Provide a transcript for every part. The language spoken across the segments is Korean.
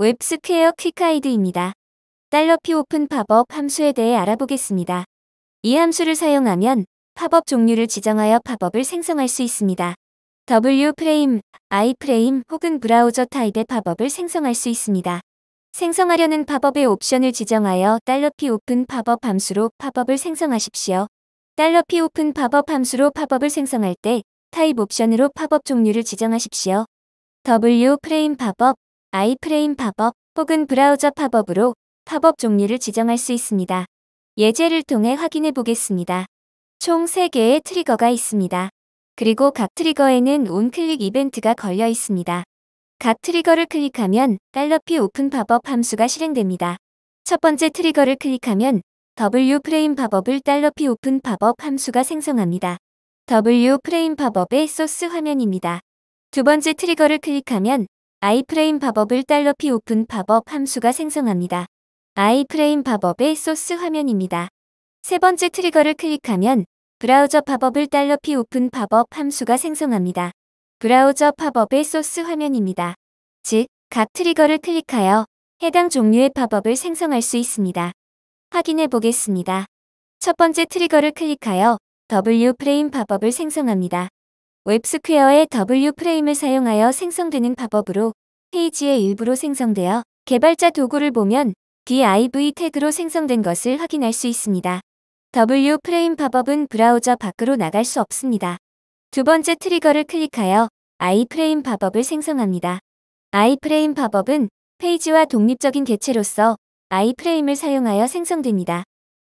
웹스퀘어 Quick Guide입니다. dollar p open popup 함수에 대해 알아보겠습니다. 이 함수를 사용하면 팝업 종류를 지정하여 팝업을 생성할 수 있습니다. W frame, I frame 혹은 브라우저 타입의 팝업을 생성할 수 있습니다. 생성하려는 팝업의 옵션을 지정하여 $p open popup 함수로 팝업을 생성하십시오. $p open popup 함수로 팝업을 생성할 때 타입 옵션으로 팝업 종류를 지정하십시오. W frame 팝업, I frame 팝업 혹은 브라우저 팝업으로 팝업 종류를 지정할 수 있습니다. 예제를 통해 확인해 보겠습니다. 총 3개의 trigger가 있습니다. 그리고 각 trigger에는 onclick 이벤트가 걸려 있습니다. 각 trigger를 클릭하면 dollar p open popup 함수가 실행됩니다. 첫 번째 trigger를 클릭하면 W frame 팝업을 dollar p open popup 함수가 생성합니다. W frame 팝업의 소스 화면입니다. 두 번째 trigger를 클릭하면 iframe 팝업을 $p open popup 함수가 생성합니다. iframe 팝업의 소스 화면입니다. 세 번째 trigger를 클릭하면 브라우저 팝업을 $p open popup 함수가 생성합니다. 브라우저 팝업의 소스 화면입니다. 즉, 각 trigger를 클릭하여 해당 종류의 팝업을 생성할 수 있습니다. 확인해 보겠습니다. 첫 번째 트리거를 클릭하여 WFrame 팝업을 생성합니다. 웹스퀘어의 WFrame을 사용하여 생성되는 팝업으로 페이지의 일부로 생성되어 개발자 도구를 보면 div 태그로 생성된 것을 확인할 수 있습니다. WFrame 팝업은 브라우저 밖으로 나갈 수 없습니다. 두 번째 트리거를 클릭하여 iframe 팝업을 생성합니다. iframe 팝업은 페이지와 독립적인 개체로서 iframe을 사용하여 생성됩니다.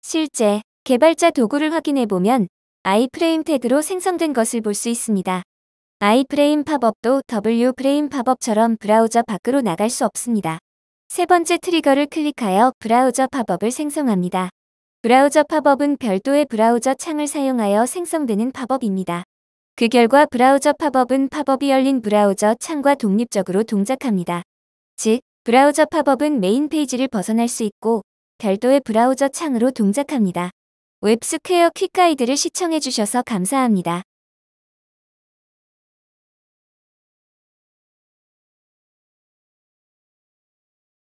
실제 개발자 도구를 확인해 보면 iframe 태그로 생성된 것을 볼 수 있습니다. iframe 팝업도 WFrame 팝업처럼 브라우저 밖으로 나갈 수 없습니다. 세 번째 트리거를 클릭하여 브라우저 팝업을 생성합니다. 브라우저 팝업은 별도의 브라우저 창을 사용하여 생성되는 팝업입니다. 그 결과 브라우저 팝업은 팝업이 열린 브라우저 창과 독립적으로 동작합니다. 즉, 브라우저 팝업은 메인 페이지를 벗어날 수 있고 별도의 브라우저 창으로 동작합니다. 웹스퀘어 quick guide를 시청해주셔서 감사합니다.